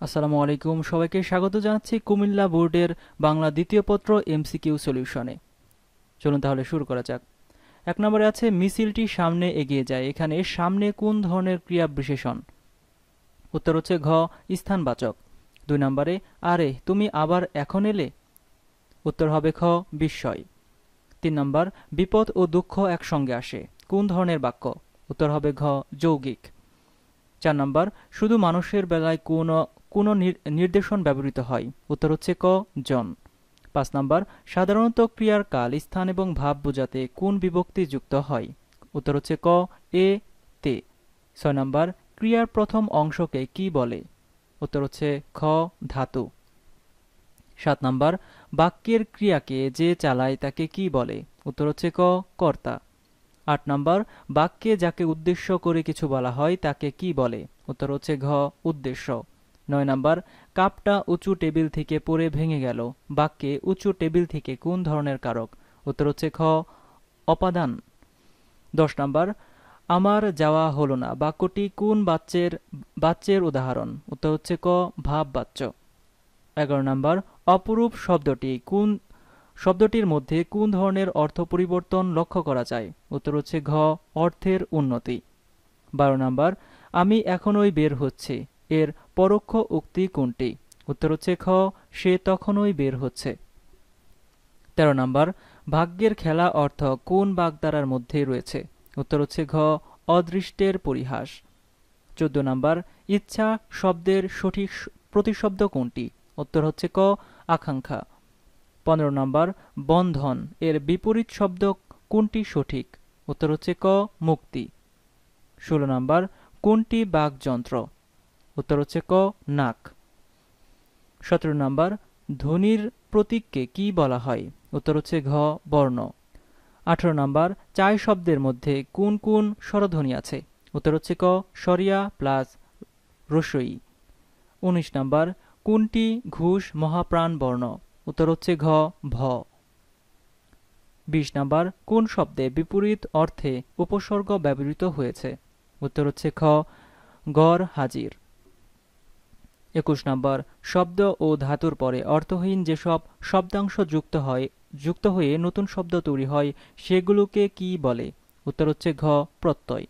আসসালামু আলাইকুম। সবাইকে স্বাগত জানাচ্ছি কুমিল্লা বোর্ডের বাংলা দ্বিতীয় পত্র এমসিকিউ সলিউশনে। চলুন তাহলে শুরু করা যাক। এক নম্বরে আছে, মিছিলটি সামনে এগিয়ে যায়। এখানে সামনে কোন ধরনের ক্রিয়া বিশেষণ? উত্তর হচ্ছে ঘ, স্থানবাচক। দুই নম্বরে, আরে, তুমি আবার এখন এলে? উত্তর হবে খ, বিস্ময়। তিন নম্বর, বিপদ ও দুঃখ একসঙ্গে আসে। কোন ধরনের বাক্য? উত্তর হবে ঘ, যৌগিক। চার নম্বর, শুধু মানুষের বেলায় কোন কোন নির্দেশন ব্যবহৃত হয়। উত্তর হচ্ছে ক, জন। পাঁচ নম্বর, সাধারণত ক্রিয়ার কাল, স্থান এবং ভাব বোঝাতে কোন বিভক্তি যুক্ত হয়। উত্তর হচ্ছে ক, এ, তে। ছয় নম্বর, ক্রিয়ার প্রথম অংশকে কি বলে? উত্তর হচ্ছে খ, ধাতু। সাত নম্বর, বাক্যের ক্রিয়াকে যে চালায় তাকে কি বলে? উত্তর হচ্ছে ক, কর্তা। আট নম্বর, বাক্যে যাকে উদ্দেশ্য করে কিছু বলা হয় তাকে কি বলে? উত্তর হচ্ছে ঘ, উদ্দেশ্য। নয় নাম্বার, কাপটা উঁচু টেবিল থেকে পড়ে ভেঙে গেল। বাক্যে উঁচু টেবিল থেকে কোন ধরনের কারক? উত্তর হচ্ছে খ, অপাদান। দশ নম্বর, আমার যাওয়া হলো না। বাক্যটি কোন বাচ্চের বাচ্চের উদাহরণ? উত্তর হচ্ছে ক, ভাব বাচ্চ এগারো নাম্বার, অপরূপ শব্দটি কোন, শব্দটির মধ্যে কোন ধরনের অর্থ পরিবর্তন লক্ষ্য করা যায়? উত্তর হচ্ছে ঘ, অর্থের উন্নতি। বারো নম্বর, আমি এখনই বের হচ্ছে। এর পরোক্ষ উক্তি কোনটি? উত্তর হচ্ছে খ, সে তখনই বের হচ্ছে। তেরো নম্বর, ভাগ্যের খেলা অর্থ কোন বাগদারার মধ্যে রয়েছে? উত্তর হচ্ছে ঘ, অদৃষ্টের পরিহাস। চোদ্দ নম্বর, ইচ্ছা শব্দের সঠিক প্রতিশব্দ কোনটি? উত্তর হচ্ছে ক, আকাঙ্ক্ষা। পনেরো নম্বর, বন্ধন এর বিপরীত শব্দ কোনটি সঠিক? উত্তর হচ্ছে ক, মুক্তি। ষোলো নম্বর, কোনটি বাকযন্ত্র উত্তর হচ্ছে ক, নাক। সতেরো নম্বর, ধ্বনির প্রতীককে কি বলা হয়? উত্তর হচ্ছে ঘ, বর্ণ। আঠারো নম্বর, চাই শব্দের মধ্যে কোন কোন স্বরধ্বনি আছে? উত্তর হচ্ছে ক, সরিয়া প্লাস রসই। উনিশ নম্বর, কোনটি ঘুষ মহাপ্রাণ বর্ণ? উত্তর হচ্ছে ঘ, ভ। বিশ নাম্বার, কোন শব্দে বিপরীত অর্থে উপসর্গ ব্যবহৃত হয়েছে? উত্তর হচ্ছে খ, গড় হাজির। একুশ নম্বর, শব্দ ও ধাতুর পরে অর্থহীন যেসব শব্দাংশ যুক্ত হয়, যুক্ত হয়ে নতুন শব্দ তৈরি হয়, সেগুলোকে কি বলে? উত্তর হচ্ছে ঘ, প্রত্যয়।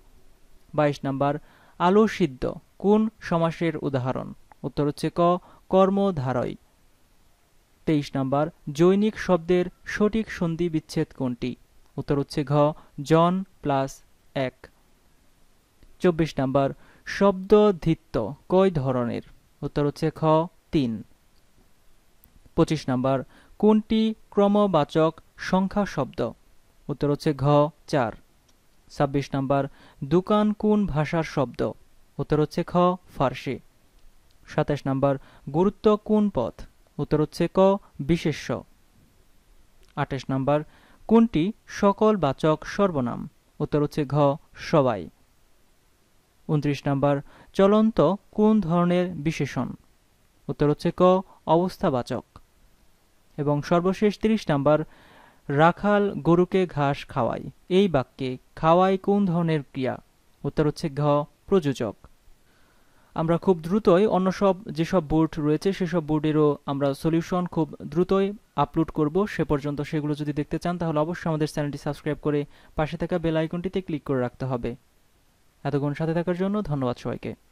বাইশ নম্বর, আলো সিদ্ধ, কোন সমাসের উদাহরণ? উত্তর হচ্ছে ক, কর্মধারয়। তেইশ নম্বর, জৈনিক শব্দের সঠিক সন্ধি বিচ্ছেদ কোনটি? উত্তর হচ্ছে ঘ, জন প্লাস এক। চব্বিশ নম্বর শব্দধিত্ব কয় ধরনের? উত্তর হচ্ছে খ, তিন। পঁচিশ নম্বর, কোনটি ক্রমবাচক সংখ্যা শব্দ? উত্তর হচ্ছে ঘ, চার। ছাব্বিশ নম্বর, দোকান কোন ভাষার শব্দ? উত্তর হচ্ছে খ, ফার্সি। সাতাশ নম্বর, গুরুত্ব কোন পথ? উত্তর হচ্ছে ক, বিশেষ্য। আঠাশ নম্বর, কোনটি সকল বাচক সর্বনাম? উত্তর হচ্ছে ঘ, সবাই। উনত্রিশ নম্বর, চলন্ত কোন ধরনের বিশেষণ? উত্তর হচ্ছে ক, অবস্থাবাচক। এবং সর্বশেষ তিরিশ নাম্বার, রাখাল গরুকে ঘাস খাওয়ায়। এই বাক্যে খাওয়াই কোন ধরনের ক্রিয়া? উত্তর হচ্ছে ঘ, প্রযোজক। আমরা খুব দ্রুতই অন্য সব যেসব বোর্ড রয়েছে, সেসব বোর্ডেরও আমরা সলিউশন খুব দ্রুতই আপলোড করব। সে পর্যন্ত সেগুলো যদি দেখতে চান, তাহলে অবশ্যই আমাদের চ্যানেলটি সাবস্ক্রাইব করে পাশে থাকা বেল আইকনটিতে ক্লিক করে রাখতে হবে। এতক্ষণ সাথে থাকার জন্য ধন্যবাদ সবাইকে।